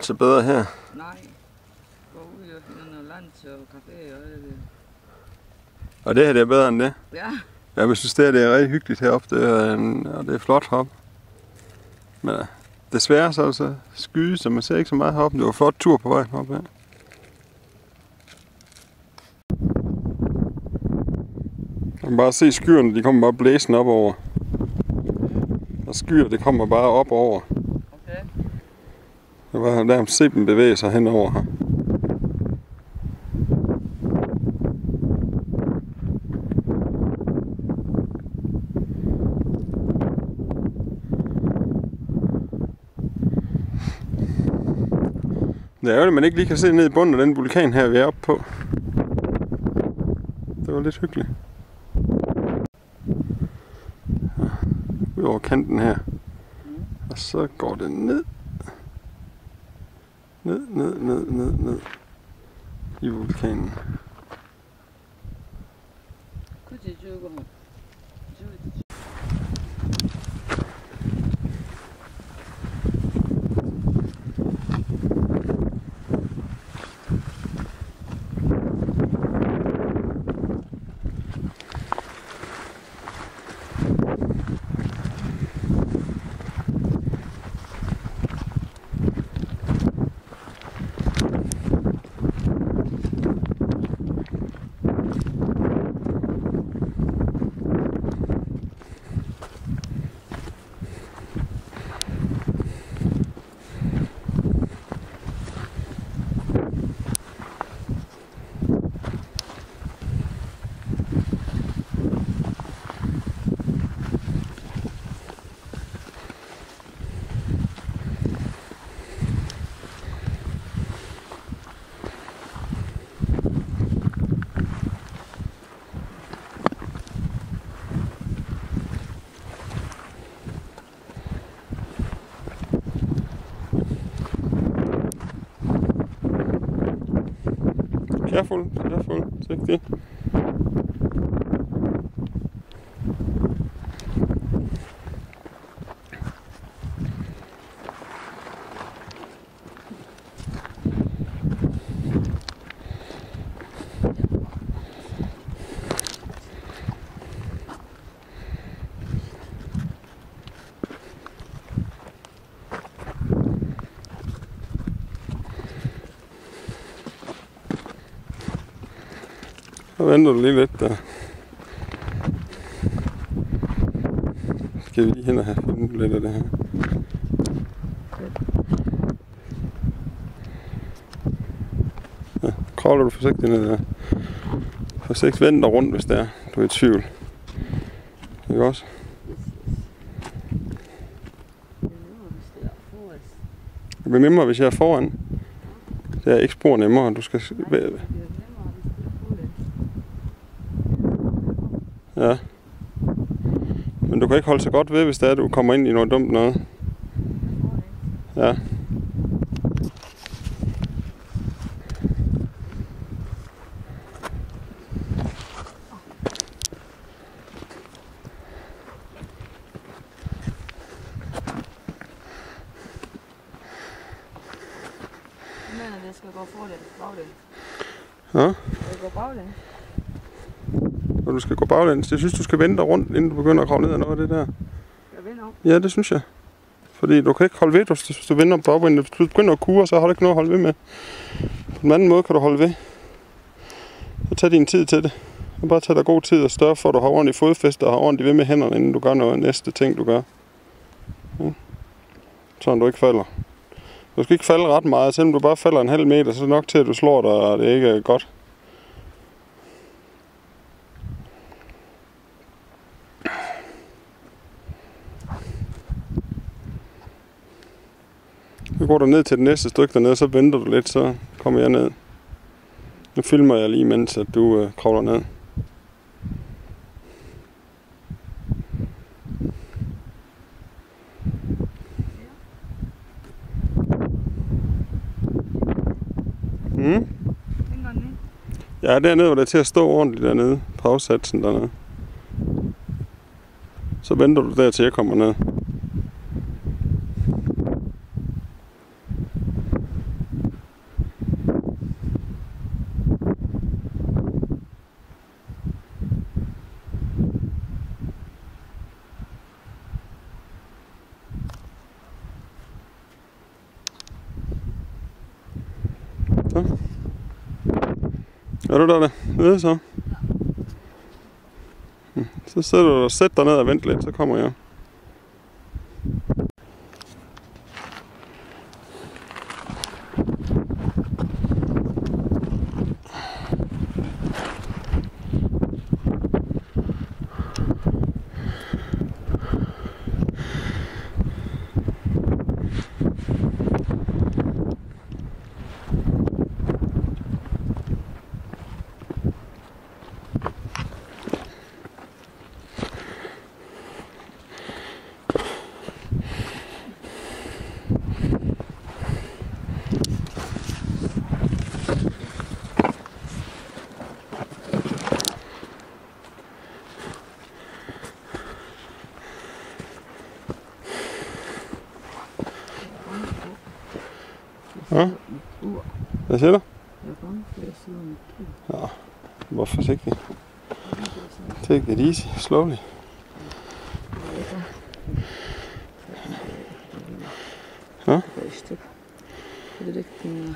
Så bedre her. Nej. Gå ud og finde noget lunch og kaffe og det. Og det her det er bedre end det. Ja. Ja, jeg synes, det, her, det er rigtig hyggeligt heroppe, det er, en- og det er flot heroppe. Men øh, desværre så er det så skyde, så man ser ikke så meget heroppe. Det var en flot tur på vej heroppe. Ja. Man kan bare se skyerne, de kommer bare blæsende op over. Og skyer, det kommer bare op over. Okay. Jeg var nærmest se dem bevæge sig henover her. Det er ærgerligt, at man ikke lige kan se ned i bunden af den vulkan her, vi er oppe på. Det var lidt hyggeligt. Ud over kanten her. Og så går det ned. Ned, ned, ned, ned, ned. I vulkanen. 9時15分。Wonderful, wonderful, sexy. Så venter du lige lidt der. Skal vi lige hen og have fundet lidt af det her. Ja, kravler du forsigtigt ned der. Forsigtigt vend dig rundt, hvis det er. Du er i tvivl. Ikke også? Det bliver nemmere, hvis jeg er foran. Det er ikke spor nemmere. Du skal... Ja. Men du kan ikke holde så godt ved, hvis det er, at du kommer ind i noget dumt noget. Ja. Jeg mener, det skal gå forlæns, baglæns. Ja. Det går baglæns hvor du skal gå baglæns. Jeg synes, du skal vende dig rundt, inden du begynder at kravle ned ad noget af det der. Jeg vender om. Ja, det synes jeg. Fordi du kan ikke holde ved, hvis du, hvis du vender på bagvinden. Hvis du begynder at kure, så har du ikke noget at holde ved med. På den anden måde kan du holde ved. Og tag din tid til det. Og bare tag dig god tid og større for, at du har ordentligt fodfæste og har ordentligt ved med hænderne, inden du gør noget næste ting, du gør. Ja. Sådan du ikke falder. Du skal ikke falde ret meget, selvom du bare falder en halv meter, så er det nok til, at du slår dig, og det ikke er godt. Går du ned til det næste stykke dernede, så venter du lidt, så kommer jeg ned. Nu filmer jeg lige, mens at du øh, kravler ned. Mm. Ja, dernede var det til at stå ordentligt dernede på afsatsen dernede. Så venter du der til jeg kommer ned. Så. Er du der, der? Nede så? Hm, så sætter du sæt dig ned og vent lidt, så kommer jeg. Ja. Ur. Hvad siger du? Jeg er bange for, at jeg sidder med kul. Var forsigtig. Take it easy, slowly. Ja? Det går i stykker. Jeg ved ikke,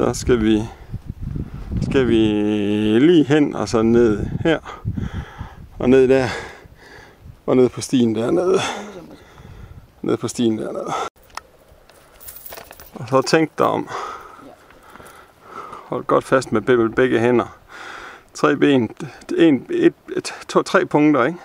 Så skal vi, skal vi lige hen og så ned her. Og ned der. Og ned på stien dernede. Ned på stien dernede. Og så tænk dig om. Hold godt fast med begge, begge hænder. Tre ben. En, et, et, to, tre punkter, ikke?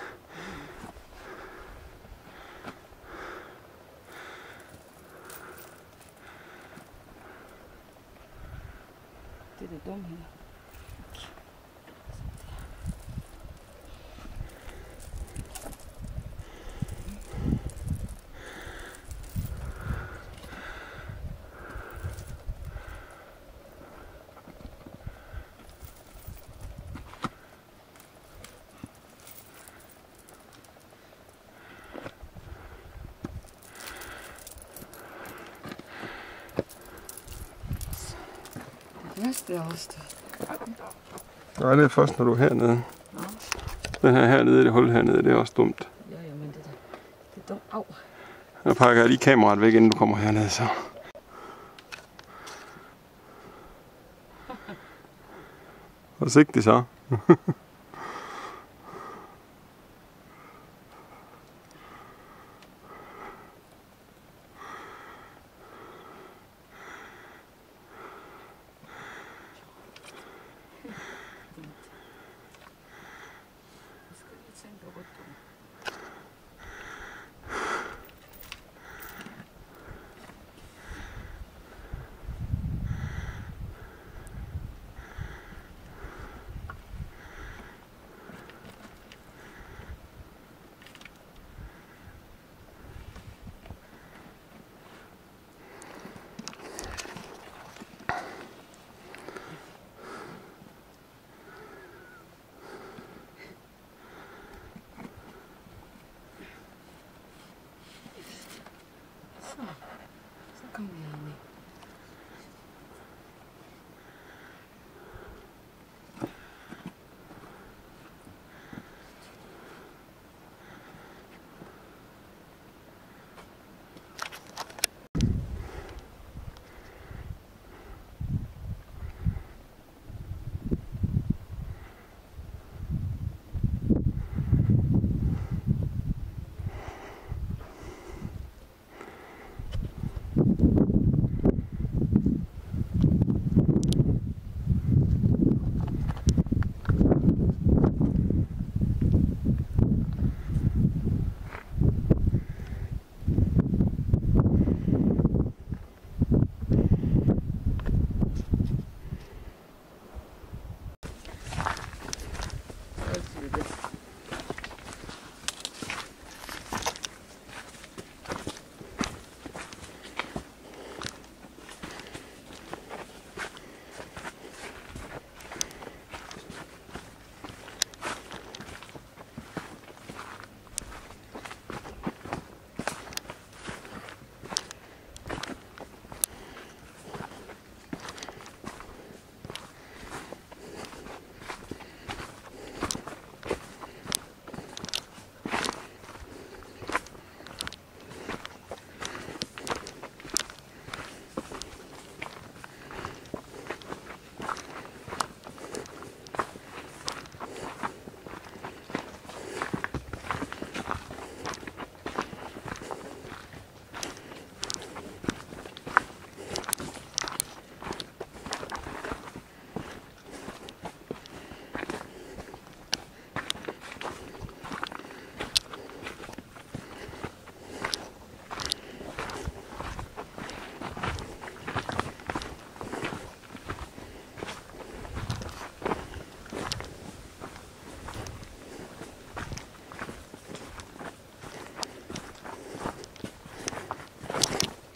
Det er det dumme er også det. Nej, det er først, når du er hernede. Den her hernede, det hul hernede, det er også dumt. Ja, ja, men det, der, det er dumt. Au. Nu pakker jeg lige kameraet væk, inden du kommer herned, så. Forsigtig så.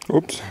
Ups.